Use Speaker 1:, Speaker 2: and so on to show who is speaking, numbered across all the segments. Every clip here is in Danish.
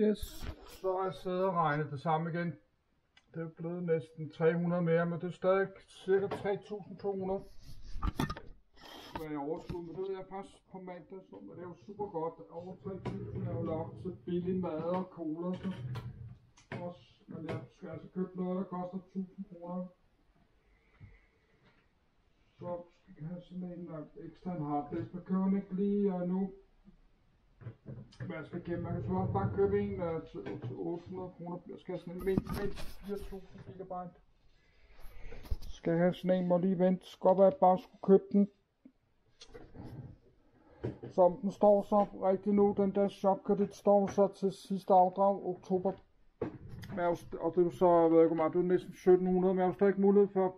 Speaker 1: Yes, så har jeg siddet og regnet det samme igen. Det er blevet næsten 300 mere, men det er stadig cirka 3.200. Hvad jeg overskud, men det ved jeg faktisk på mandag, så det er jo super godt. Over 3.000 er jo nok til billig mad og cola. Så. Også, men jeg skal altså købe noget, der koster 1000 kroner. Så skal jeg have sådan en ekstra harddisk. Man køber den ikke lige øh, nu. Men jeg skal gemme, man kan så også bare købe en uh, til, til 800 kroner. Skal have sådan en mindst, 4000 gigabyte. Skal jeg have sådan en, må lige vente. Skal godt være, at jeg bare skulle købe den. Som den står så rigtig nu, den der shopkredit står så til sidste afdrag, oktober. Men jeg og det er så, jeg ved ikke hvor meget, det er næsten 1700, men jeg har jo stadig ikke mulighed for,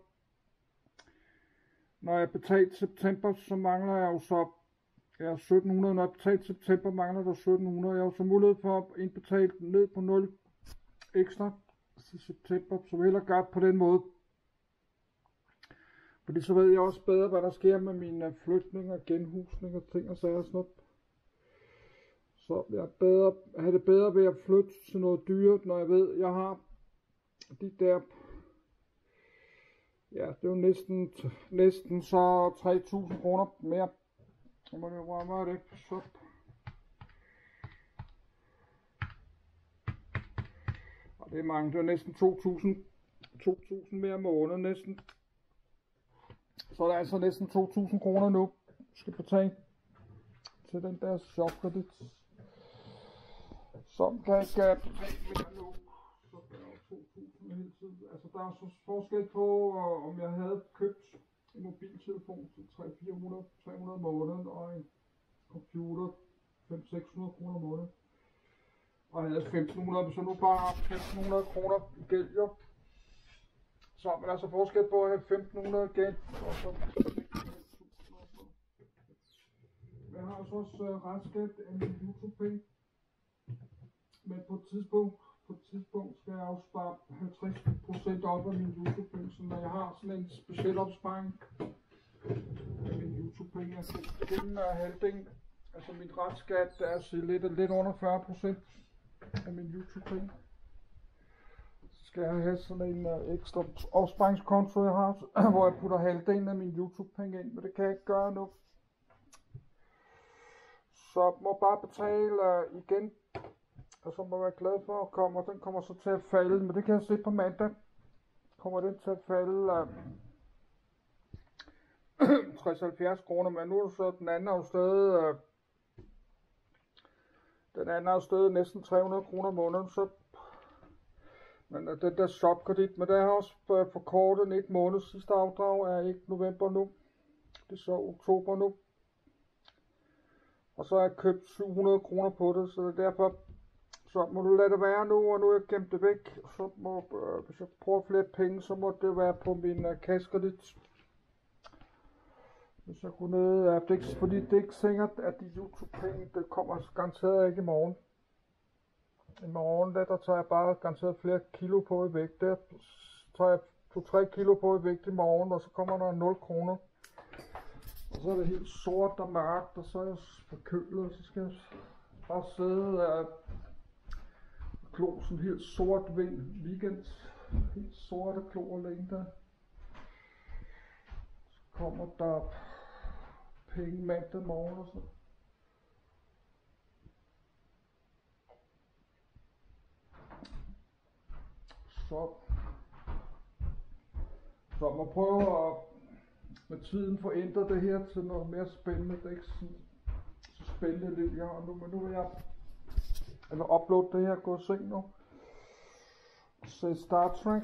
Speaker 1: når jeg betalt september, så mangler jeg jo så Ja, 1700, når jeg betalte september, mangler der 1700. Jeg har så mulighed for at indbetale ned på 0 ekstra til september, så vi hellere gøre på den måde. Fordi så ved jeg også bedre, hvad der sker med mine flytninger, genhusning og ting og sager og sådan noget. Så jeg bedre, have det bedre ved at flytte til noget dyrt, når jeg ved, jeg har de der Ja, det er jo næsten, næsten så 3.000 kroner mere så må det jo bare det. Og det er mange. Det er næsten 2.000 2.000 mere om måneden næsten. Så er der altså næsten 2.000 kroner nu, skal betale til den der shopkredit. Som kan skal øh, betale mere nu. Så der er 2.000 hele tiden. Altså der er så forskel på, øh, om jeg havde købt en mobiltelefon til 300-400 300 om måneden, og en computer 500-600 kroner om måneden. Og jeg havde 1500, så nu bare 1500 kroner i gæld, jo. Så men altså forskel på at have 1500 gæld, og så jeg har også også uh, retskat af min YouTube-penge. Men på et tidspunkt, på et tidspunkt skal jeg også spare 50% op af min YouTube-penge, så når jeg har sådan en speciel opsparing af min YouTube-penge, så den er halvdelen, altså min retsskat er altså lidt, lidt under 40% af min YouTube-penge. Så skal jeg have sådan en uh, ekstra opsparingskonto, jeg har, hvor jeg putter halvdelen af min YouTube-penge ind, men det kan jeg ikke gøre nu. Så må bare betale uh, igen og som må være glad for at komme, og den kommer så til at falde, men det kan jeg se på mandag, kommer den til at falde øh, um, 60-70 kroner, men nu er det så, den anden afsted, uh, øh, den anden afsted næsten 300 kroner om måneden, så men uh, den der shopkredit, men der har også uh, forkortet en et måned sidste afdrag, er ikke november nu, det er så oktober nu. Og så har jeg købt 700 kroner på det, så det er derfor, så må du lade det være nu, og nu er jeg gemt det væk. Så må, øh, hvis jeg bruger flere penge, så må det være på min øh, kassekredit. Hvis jeg kunne nede af det er fordi det er ikke sikkert, at de YouTube-penge, det kommer garanteret ikke i morgen. I morgen, der, der tager jeg bare garanteret flere kilo på i vægt. Der tager jeg 2-3 kilo på i vægt i morgen, og så kommer der 0 kroner. Og så er det helt sort og mørkt, og så er jeg forkølet, og så skal jeg bare sidde og klo, sådan helt sort vind, weekend, helt sorte klor alene. Så kommer der penge mandag morgen og så. Så, så man prøver at med tiden få ændret det her til noget mere spændende. Det er ikke sådan, så spændende liv, jeg har nu, men nu er jeg jeg vil uploade det her, gå og se nu. Se Star Trek.